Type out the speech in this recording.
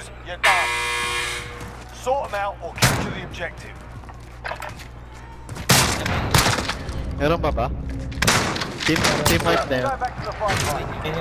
lose, you're done. Sort them out or capture the objective. Meron pa ba? Team, team wipe na yun. Fight.